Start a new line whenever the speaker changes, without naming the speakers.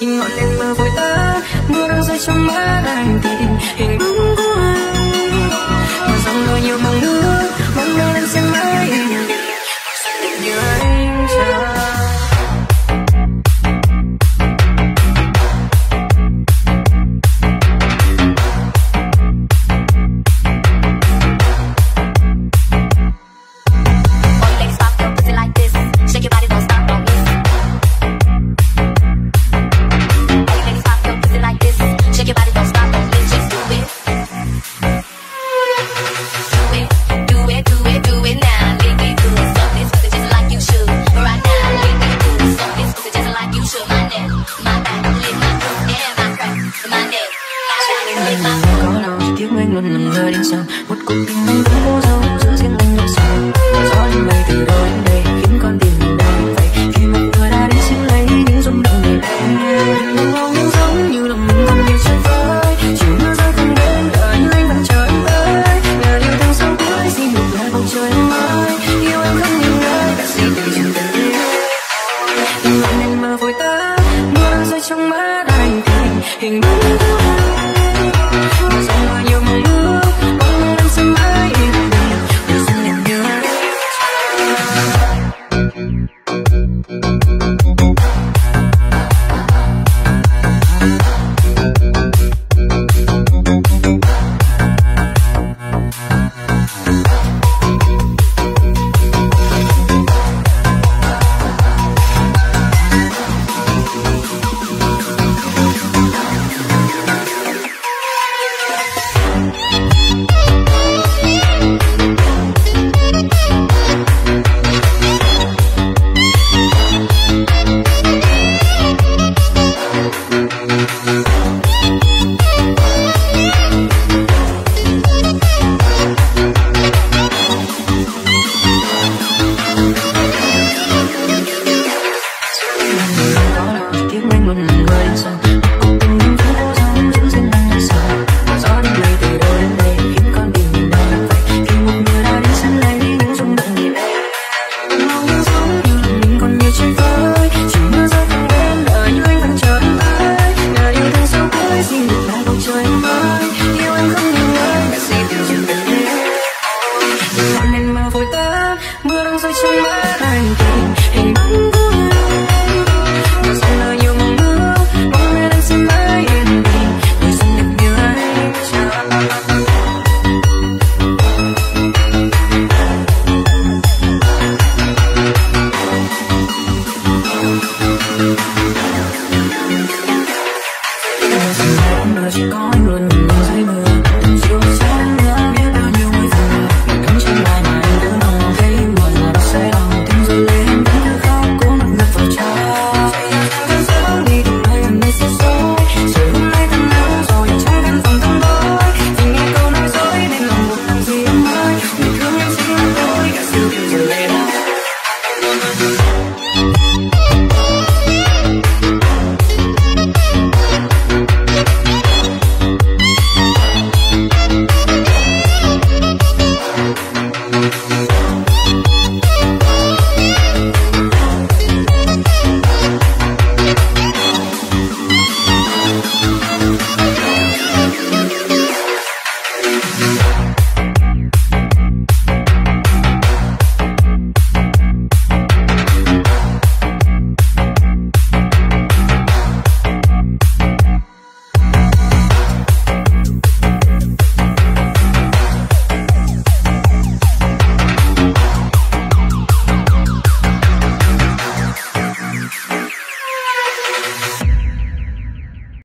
hình ngọn đèn mờ vội tắt, mưa đang rơi trong mắt anh. Tìm hình bóng của luôn làm rơi đến sao một cuộc tình anh vẫn vô dấu, giữ riêng anh là sao gió lên bay từ đôi? anh đến Thank you.